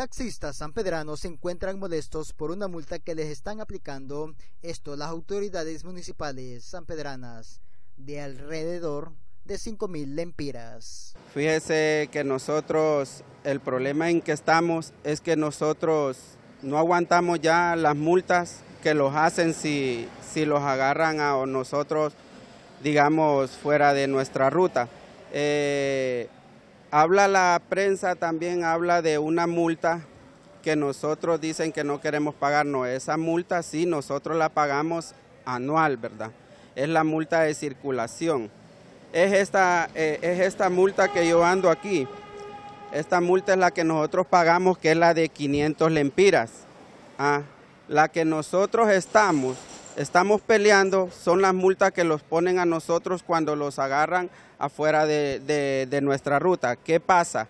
Taxistas sanpedranos se encuentran molestos por una multa que les están aplicando esto las autoridades municipales sanpedranas de alrededor de 5 mil lempiras. Fíjese que nosotros, el problema en que estamos es que nosotros no aguantamos ya las multas que los hacen si, si los agarran a nosotros, digamos, fuera de nuestra ruta. Eh, Habla la prensa también, habla de una multa que nosotros dicen que no queremos pagar. No, esa multa sí, nosotros la pagamos anual, ¿verdad? Es la multa de circulación. Es esta, eh, es esta multa que yo ando aquí. Esta multa es la que nosotros pagamos, que es la de 500 lempiras. Ah, la que nosotros estamos estamos peleando son las multas que los ponen a nosotros cuando los agarran afuera de, nuestra ruta. ¿Qué pasa?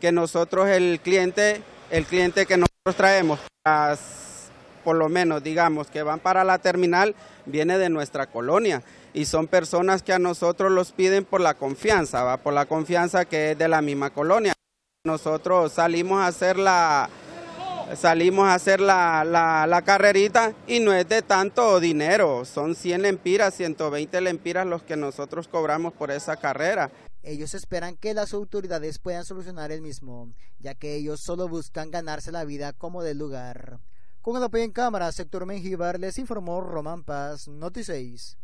Que nosotros, el cliente, el cliente que nosotros traemos, por lo menos digamos que van para la terminal, viene de nuestra colonia y son personas que a nosotros los piden por la confianza, ¿va? por la confianza que es de la misma colonia. Nosotros salimos a hacer la, salimos a hacer la, la, carrerita y no es de tanto dinero, son 100 lempiras, 120 lempiras los que nosotros cobramos por esa carrera. Ellos esperan que las autoridades puedan solucionar el mismo, ya que ellos solo buscan ganarse la vida como del lugar. Con el apoyo en cámara, sector Mengíbar les informó Román Paz, Noticias.